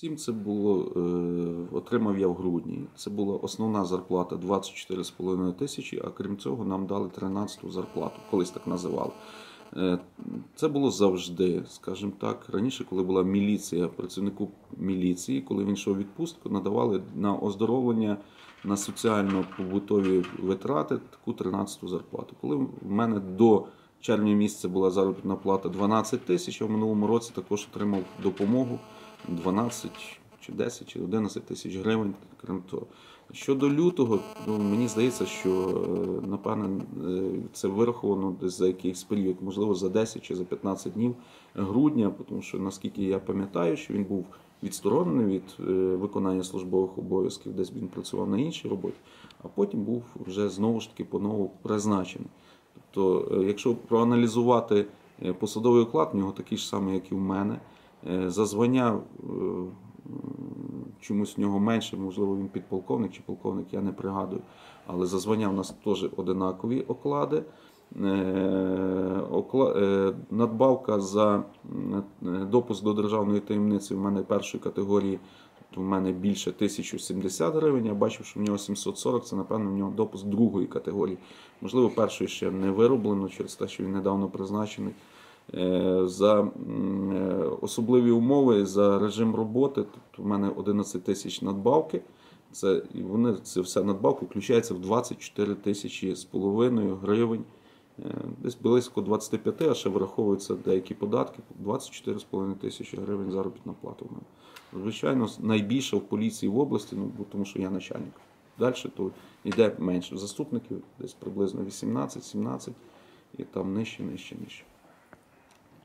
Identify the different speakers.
Speaker 1: Сім це було, е, отримав я в грудні. Це була основна зарплата 24,5 тисячі, а крім цього нам дали 13-ту зарплату, колись так називали. Е, Це було завжди, скажімо так. Раніше, коли була міліція, працівнику міліції, коли він йшов відпустку, надавали на оздоровлення, на соціально-побутові витрати таку 13-ту зарплату. Коли в мене до червня місяця була заробітна плата 12 тисяч, а в минулому році також отримав допомогу 12 чи 10 чи 11 тисяч гривень, крім того. Щодо лютого, ну, мені здається, що е, напевне е, це вираховано десь за якийсь період, можливо, за 10 чи за 15 днів грудня, тому що наскільки я пам'ятаю, що він був відсторонений від е, виконання службових обов'язків, десь він працював на іншій роботі, а потім був вже знову ж таки по-нову призначений. Тобто, якщо проаналізувати посадовий оклад, в нього такий ж самий, як і в мене. Е, За звання е, чомусь в нього менше, можливо, він підполковник чи полковник, я не пригадую. Але за звання в нас теж одинакові оклади. Е, Надбавка за допуск до державної таємниці в мене першої категорії, в мене більше 1070 гривень. Я бачив, що в нього 740, це напевно в нього допуск другої категорії. Можливо, першої ще не вироблено через те, що він недавно призначений. За особливі умови, за режим роботи, тобто в мене 11 тисяч надбавки. Це, і вони, це вся надбавка включається в 24 тисячі з половиною гривень. Е, Десь близько 25, а ще враховуються деякі податки. 24,5 тисячі гривень заробітна плата в мене. Звичайно, найбільше в поліції в області, ну, тому що я начальник. Далі то йде менше. Заступників десь приблизно 18-17 і там нижче, нижче, нижче.